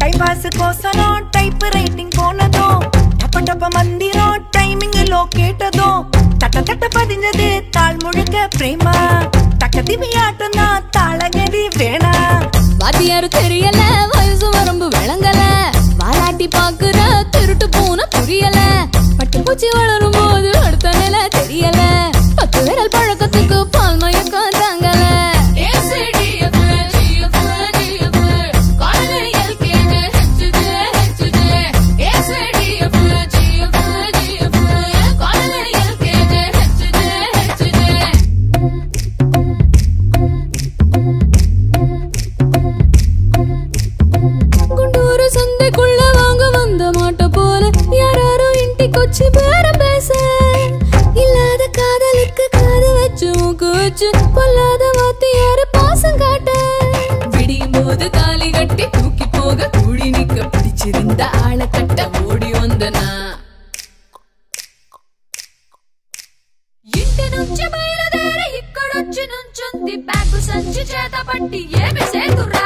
timepass కోసనో type writing పోనదో టప టప మందిరో టైమింగ్ లో కేటదో తట తట పదింజదే తాళ్ ముழுக்க ప్రేమ தக்கதிவி ஆட்டம் தான் தளகதி வேணா வாத்தியாரு தெரியல பேரம் பேச இல்லாத காதலுக்கு காது வச்சு மூக்கு வச்சு பொல்லாத வாத்தியாரு பாசம் காட்ட விடியும் போது தாலி கட்டி தூக்கி போக கூடி நிக்க பிடிச்சிருந்த ஆளை கட்ட ஓடி வந்தனா ఇంటి నుంచి బయలుదేరి ఇక్కడొచ్చి నుంచుంది బ్యాగు సంచి చేత పట్టి ఏమి సేతురా